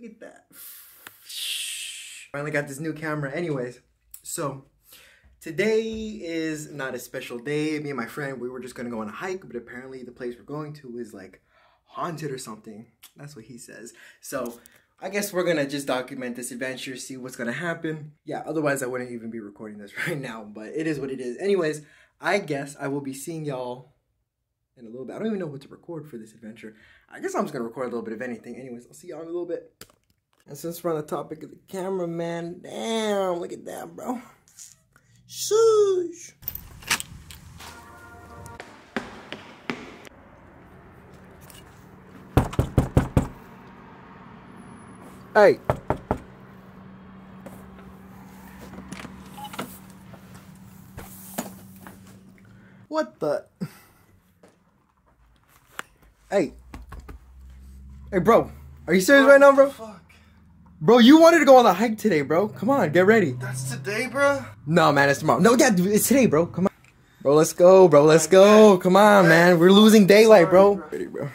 look at that. Finally got this new camera. Anyways, so today is not a special day. Me and my friend, we were just gonna go on a hike, but apparently the place we're going to is like haunted or something. That's what he says. So I guess we're gonna just document this adventure, see what's gonna happen. Yeah, otherwise I wouldn't even be recording this right now, but it is what it is. Anyways, I guess I will be seeing y'all in a little bit. I don't even know what to record for this adventure. I guess I'm just gonna record a little bit of anything. Anyways, I'll see y'all in a little bit. And since we're on the topic of the camera, man, damn, look at that, bro. Shush. Hey. What the? Hey. Hey, bro. Are you serious right now, bro? Fuck. Bro, you wanted to go on the hike today, bro. Come on, get ready. That's today, bro. No, man, it's tomorrow. No, yeah, dude, it's today, bro. Come on. Bro, let's go, bro. Let's go. Come on, man. We're losing daylight, bro. Ready, bro.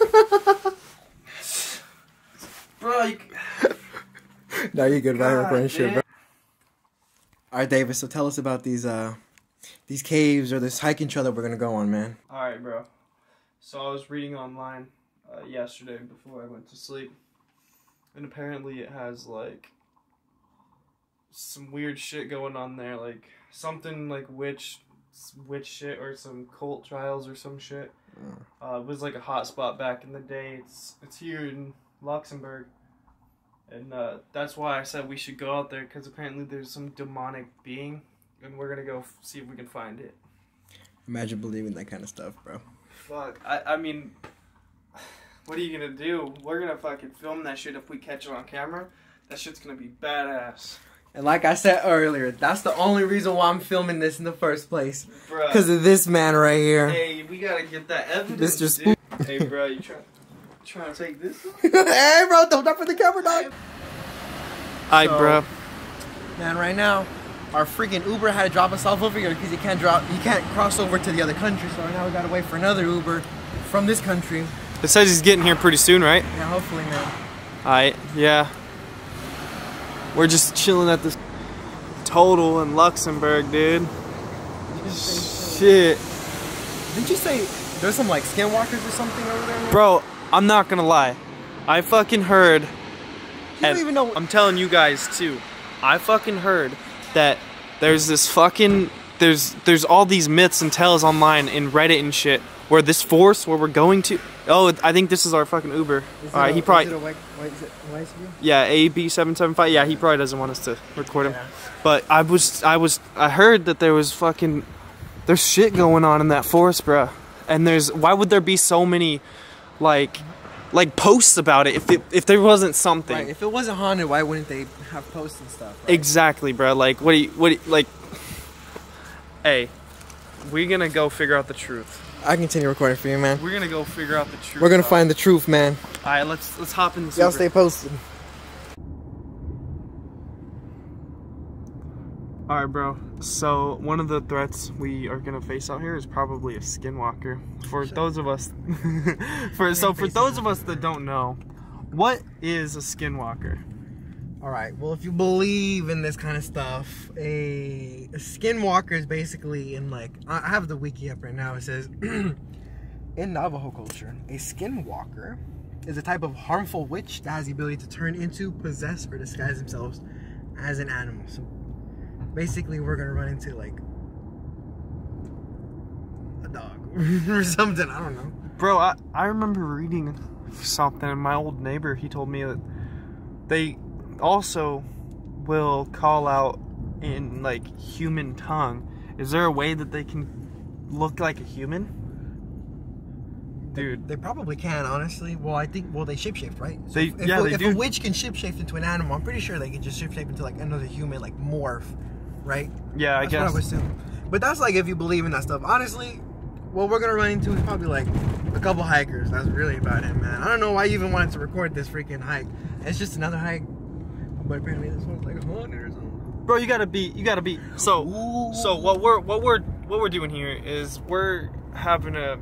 Bro, you... No, you're good, man. Shit, bro. All right, Davis. So tell us about these uh these caves or this hiking trail that we're gonna go on, man. All right, bro. So I was reading online uh, yesterday before I went to sleep, and apparently it has like some weird shit going on there, like something like witch, witch shit or some cult trials or some shit. Uh, it was like a hot spot back in the day. It's it's here in Luxembourg, and uh, that's why I said we should go out there because apparently there's some demonic being, and we're gonna go f- see if we can find it. Imagine believing that kind of stuff, bro. Fuck. I, I mean, what are you gonna do? We're gonna fucking film that shit if we catch it on camera. That shit's gonna be badass. And like I said earlier, that's the only reason why I'm filming this in the first place. Bruh. Because of this man right here. Hey, we gotta get that evidence. Mr. dude. hey, bro, you trying trying to take this? hey, bro, don't jump for the camera, dog. Alright, So- bro. Man, right now, our freaking Uber had to drop us off over here because he can't drop, he can't cross over to the other country. So right now we gotta wait for another Uber from this country. It says he's getting here pretty soon, right? Yeah, hopefully, man. Alright, yeah. We're just chilling at this total in Luxembourg, dude. Shit. Didn't you say there's some like skinwalkers or something over there? Bro, I'm not gonna lie. I fucking heard You don't even know. I'm telling you guys too. I fucking heard that there's this fucking there's there's all these myths and tales online in Reddit and shit where this force where we're going to. Oh, I think this is our fucking Uber. All right, a- he is probably white, white, yeah AB seven seven five. Yeah, he probably doesn't want us to record him. Yeah. But I was I was I heard that there was fucking there's shit going on in that forest, bruh. And there's why would there be so many like like posts about it if it, if there wasn't something Right. If it wasn't haunted, why wouldn't they have posts and stuff? Right? Exactly, bro. Like, what do you, what do you, like? Hey, we're gonna go figure out the truth. I continue recording for you, man. We're gonna go figure out the truth. We're gonna find the truth, man. All right, let's let's hop in. Y'all stay posted. All right, bro. So one of the threats we are gonna face out here is probably a skinwalker. For those of us, for so for those of us that don't know, what is a skinwalker? All right. Well, if you believe in this kind of stuff, a, a skinwalker is basically in like I I have the wiki up right now. It says in Navajo culture, a skinwalker is a type of harmful witch that has the ability to turn into, possess, or disguise themselves as an animal. So basically, we're gonna run into like a dog or something. I don't know. Bro, I, I remember reading something, and my old neighbor, he told me that they also will call out in, like, human tongue. Is there a way that they can look like a human? Dude, They probably can, honestly. Well, I think well they shapeshift, right? So They- if, yeah, if, they if do. a witch can shapeshift into an animal, I'm pretty sure they can just shapeshift into like another human, like morph, right? yeah, I That's guess. what I would assume. But that's like if you believe in that stuff. Honestly, what we're gonna run into is probably like a couple hikers. That's really about it, man. I don't know why you even wanted to record this freaking hike. It's just another hike. But apparently this one's like a hundred or something. Bro, you gotta be, you gotta be. So, Ooh. so what we're, what we're, what we're doing here is we're having a,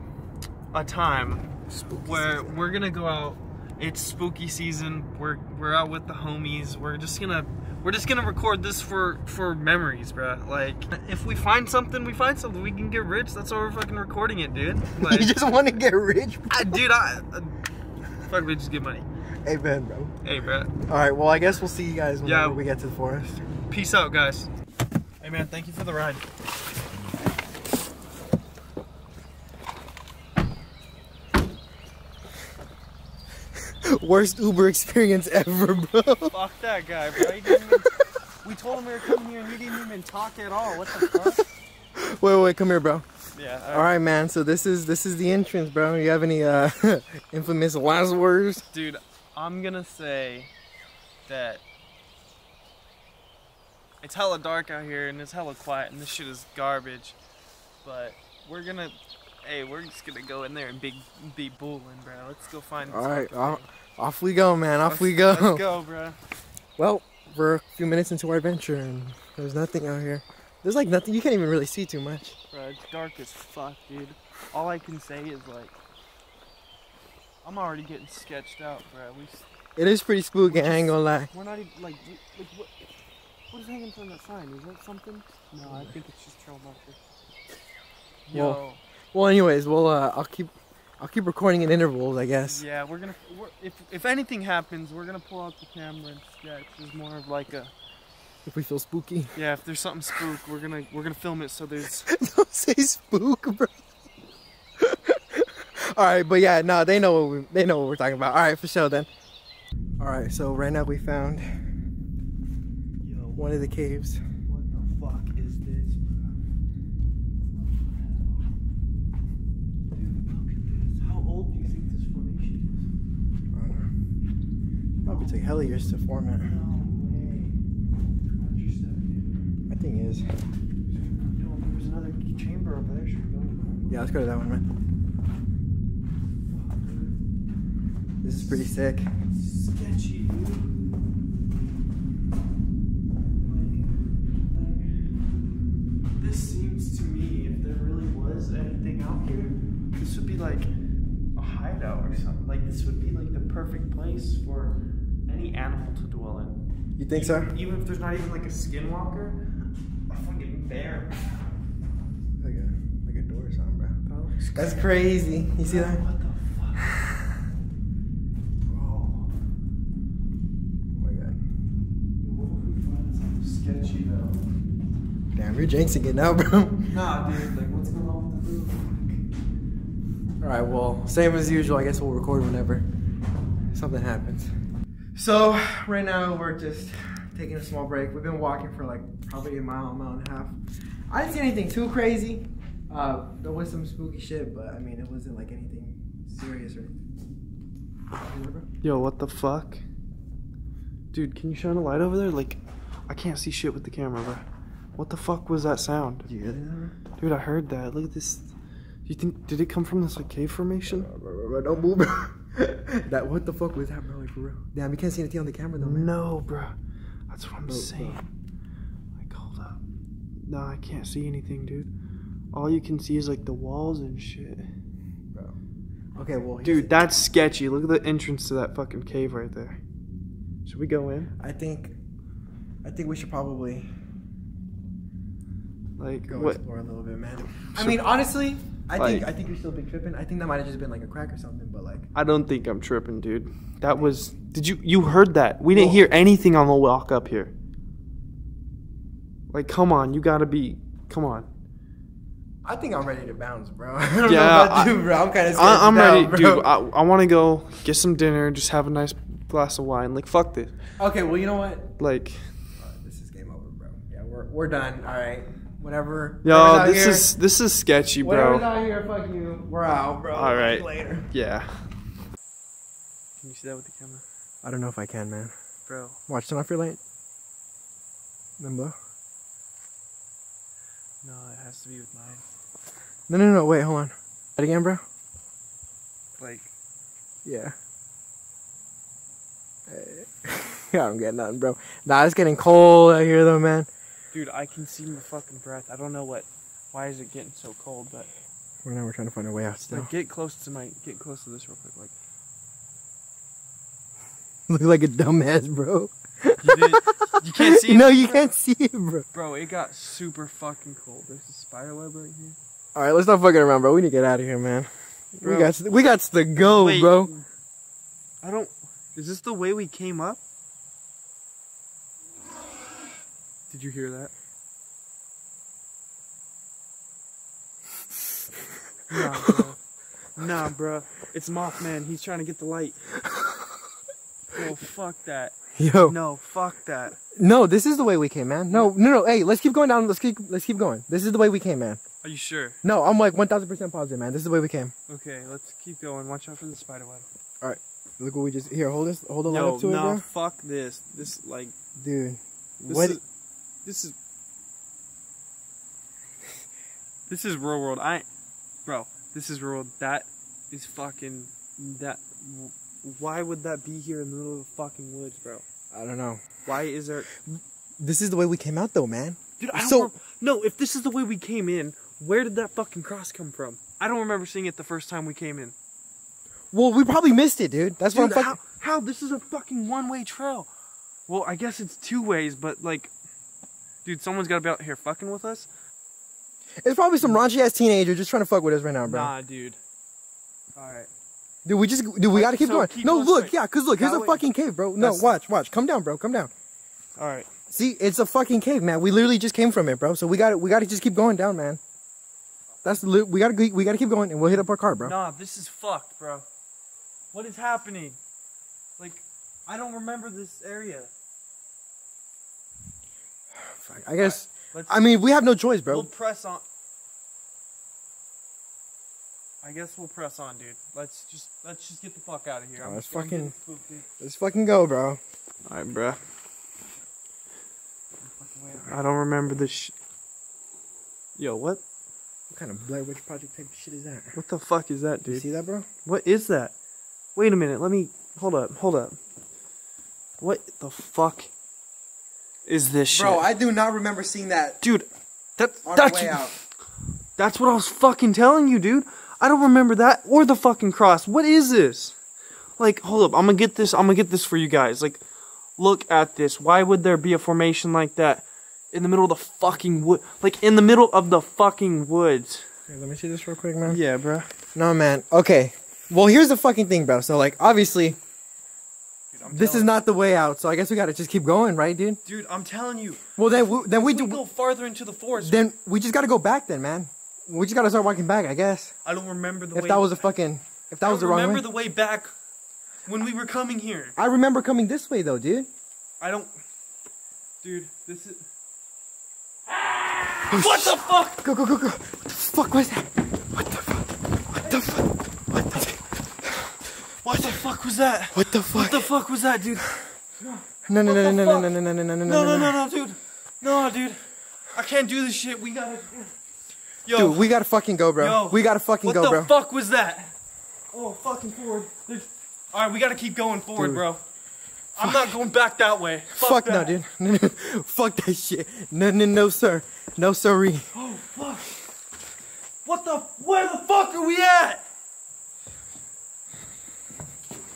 a time Spooky where season. we're gonna go out. It's spooky season. We're we're out with the homies. We're just gonna we're just gonna record this for for memories, bruh. Like if we find something, we find something. We can get rich. That's why we're fucking recording it, dude. Like, you just want to get rich, I, dude, I, uh, fuck, we just get money. hey man, bro. Hey, bruh. All right, well, I guess we'll see you guys whenever Yeah. we get to the forest. Peace out, guys. Hey, man, thank you for the ride. Worst Uber experience ever, bro. Fuck that guy, bro. He didn't even, we told him we were coming here and he didn't even talk at all. What the fuck? Wait, wait, come here, bro. Yeah. All right, man. So this is this is the entrance, bro. You have any uh infamous last words? Dude, I'm gonna say that it's hella dark out here and it's hella quiet and this shit is garbage. But we're gonna, hey, we're just gonna go in there and be be bulling, bro. Let's go find. All right, off, off we go, man. Off Let's- we go. Let's go, bro. Well, we're a few minutes into our adventure and there's nothing out here. There's like nothing. You can't even really see too much. Bro, it's dark as fuck, dude. All I can say is like, I'm already getting sketched out, bro. We, It is pretty spooky. I ain't gonna lie. we're not even like, like what? What is hanging from that sign? Is that something? No, I think it's just trail marker. Yo, Well, anyways, well, uh, I'll keep, I'll keep recording in intervals, I guess. yeah, we're gonna. We're, if if anything happens, we're gonna pull out the camera and sketch. It's more of like a If we feel spooky. yeah. If there's something spook, we're gonna we're gonna film it. So there's Don't say spook, bro. All right, but yeah, no, they know what we, they know what we're talking about. All right, for sure then. All right, so right now we found yo. one of the caves. What the fuck is this, bro? Dude, look at this. How old do you think this formation Probably took hella years to form it. No way. Hundred seventy. My thing is, there's another chamber over there. Should we go? yeah, let's go to that one, man. This is pretty sick. Sketchy, dude. This seems to me, if there really was anything out here, this would be like a hideout or something. Like this would be like the perfect place for any animal to dwell in. You think so? Even if there's not even like a skinwalker, a fucking bear. Like a like a door or something, bro. That looks That's crazy. You see that? What the fuck? Bro. Oh my god. What if we find something sketchy though? Damn, you're jinxing it now, bro. Nah, dude, like what's going on with the roof? All right, well, same as usual. I guess we'll record whenever something happens. So right now we're just taking a small break. We've been walking for like probably a mile, a mile and a half. I didn't see anything too crazy. Uh, there was some spooky shit, but I mean, it wasn't like anything serious or anything. Yo, what the fuck? Dude, can you shine a light over there? Like, I can't see shit with the camera, bro. What the fuck was that sound? Did you hear that? Dude, I heard that. Look at this. You think, did it come from this, like, cave formation? Bro, bro, bro, don't move, bro. that what the fuck was that, bro? Like for real? Damn, you can't see anything on the camera though, man. No, bro. That's what I'm Bro, bro. saying. Like, hold up. No, I can't see anything, dude. All you can see is, like, the walls and shit. Bro. Okay, well, Dude, that's sketchy. Look at the entrance to that fucking cave right there. Should we go in? I think, I think we should probably Like, go what? explore a little bit, man. I mean, honestly, I think Like- I think you're still big tripping. I think that might have just been like a crack or something, but like, I don't think I'm tripping, dude. That was. Did you you heard that? We didn't Well- hear anything on the walk up here. Like, come on, you gotta be. Come on. I think I'm ready to bounce, bro. I don't Yeah, know about I- you, bro. I'm kind of. I, I'm ready, bro. dude. I, I want to go get some dinner, just have a nice glass of wine. Like, fuck this. okay, well, you know what? Like, Uh, this is game over, bro. Yeah, we're we're done. All right, whatever. yo, this here- is this is sketchy, bro. Whatever's bro. out here, fuck you. We're out, bro. All right. Later. Yeah. Can you see that with the camera, I don't know if I can, man. bro? Watch, turn off your light. Remember? No, it has to be with mine. No, no, no. Wait, hold on. That again, bro. Like, Yeah. Yeah. I don't get nothing, bro. Nah, it's getting cold out here, though, man. Dude, I can see my fucking breath. I don't know what. Why is it getting so cold? But Right now we're trying to find our way out still. Like, get close to my. Get close to this real quick. Like, Look like a dumbass, bro. you, you can't see. no, it, you bro? can't see it, bro. Bro, it got super fucking cold. There's a spider web right here. All right, let's not fucking around, bro. We need to get out of here, man. We Bro. got we got to go, Wait, bro. I don't. Is this the way we came up? Did you hear that? Nah, bro. Nah, bro. It's Mothman. He's trying to get the light. No, fuck that. Yo, no. No, fuck that. No, this is the way we came, man. No, no, no. Hey, let's keep going down. Let's keep let's keep going. This is the way we came, man. Are you sure? No, I'm like 1000% positive, man. This is the way we came. Okay, let's keep going. Watch out for the spider web. Look what we just here. Hold this. Hold the light up to no, it, fuck this. This like. Dude, this what? is this is this is real world. I, bro, this is real world. That is fucking that. Why would that be here in the middle of the fucking woods, bro? I don't know. Why is there? This is the way we came out, though, man. Dude, I don't So- no. If this is the way we came in, where did that fucking cross come from? I don't remember seeing it the first time we came in. Well, we probably missed it, dude. That's what I'm how, fucking. how? This is a fucking one-way trail. Well, I guess it's two ways, but like, dude, someone's got to be out here fucking with us. It's probably some raunchy ass teenager just trying to fuck with us right now, bro. Nah, dude. All right. Dude, we just dude, we gotta keep So going. keep no, look, straight. yeah, cause look, here's That a way- fucking cave, bro. No, That's- watch, watch. Come down, bro. Come down. All right. See, it's a fucking cave, man. We literally just came from it, bro. So we got to we got to just keep going down, man. That's li- we gotta we gotta keep going, and we'll hit up our car, bro. Nah, this is fucked, bro. What is happening? Like, I don't remember this area. Fuck, I guess. Let's. I mean, we have no choice, bro. we'll press on. I guess we'll press on, dude. Let's just let's just get the fuck out of here. Oh, I'm let's fucking- spooked. Let's fucking go, bro. All right, bruh. I don't remember this. Sh- Yo, what? What kind of Blair Witch Project type of shit is that? What the fuck is that, You dude? see that, bro? What is that? Wait a minute. Let me hold up. Hold up. What the fuck is this shit? Bro, I do not remember seeing that dude, that on that's our way out. that's what I was fucking telling you, dude. I don't remember that or the fucking cross. What is this? Like, hold up. I'm gonna get this. I'm gonna get this for you guys. Like, look at this. Why would there be a formation like that in the middle of the fucking wood? Like in the middle of the fucking woods. Here, let me see this real quick, man. Yeah, bro. No, man. Okay. Well, here's the fucking thing, bro. So, like, obviously, this is not the way out. So I guess we gotta just keep going, right, dude? Dude, I'm telling you. Well, then, we, then we We do. go farther into the forest. Then we just gotta go back, then, man. We just gotta start walking back, I guess. I don't remember the If way. that was a fucking, if that I was the wrong way. remember the way back when we were coming here. I remember coming this way though, dude. I don't. Dude, this is. what the fuck? Go, go, go, go. What the fuck was that? What the fuck? What the fuck? What the? What the fuck was that? What the fuck? What the fuck was that, dude? No, no, no, no, the no, no, no, no, no, no, no, no, No, no, no, no, dude. No, dude. I can't do this shit. We gotta. Yo, Dude, we gotta fucking go, bro. Yo, we gotta fucking what go, the bro. fuck was that? Oh, fucking forward. There's... All right, we gotta keep going forward, Dude. bro. I'm not going back that way. Fuck, Fuck no, that. dude. No, no, fuck that shit. No, no, no, sir. No, sorry. Oh fuck. What the? Where the fuck are we at?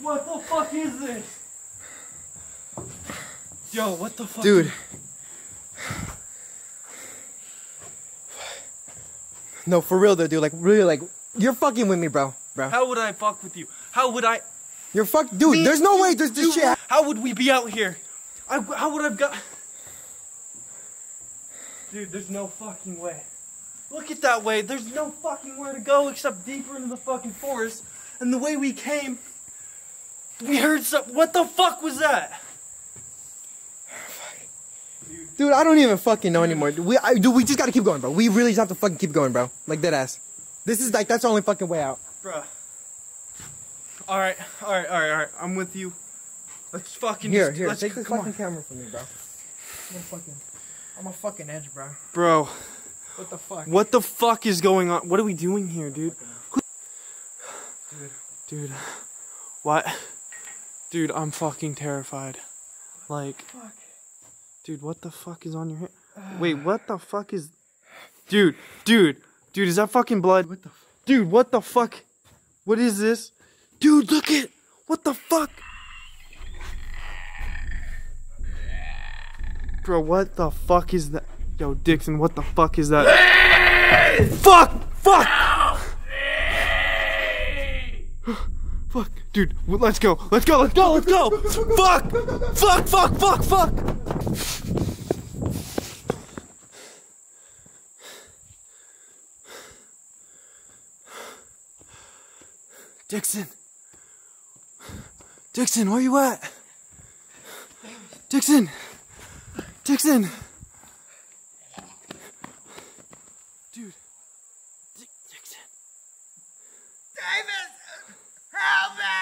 What the fuck is this? Yo, what the fuck? Dude. No, for real though, dude. Like, really, like, you're fucking with me, bro. Bro. How would I fuck with you? How would I? You're fuck, dude. Me, there's no you, way there's this you, shit. How would we be out here? I, how would I've got? Dude, there's no fucking way. Look at that way. There's no fucking where to go except deeper into the fucking forest. And the way we came, we heard some. What the fuck was that? Dude, I don't even fucking know anymore. We, I, dude, we just gotta keep going, bro. We really just have to fucking keep going, bro. Like dead ass. This is like that's the only fucking way out. bro. Alright, alright, alright, alright. I'm with you. Let's fucking Here, just, here, let's, take this fucking on. camera from me, bro. I'm a fucking, I'm a fucking edge, bro. Bro, What the fuck? what the fuck is going on? What are we doing here, dude? Who- Dude, what? Dude, I'm fucking terrified. Like, Fuck. dude, what the fuck is on your hand? Wait, what the fuck is. Dude, dude, dude, is that fucking blood? What the? F- Dude, what the fuck? What is this? Dude, look it! What the fuck? Bro, what the fuck is that? Yo, Dixon, what the fuck is that? fuck! Fuck! fuck, dude, let's go, let's go, let's go, let's go! fuck! Fuck, fuck, fuck, fuck! Dixon! Dixon, where you at? Dixon! Dixon! Dude. Di- Dixon. Davis, help me!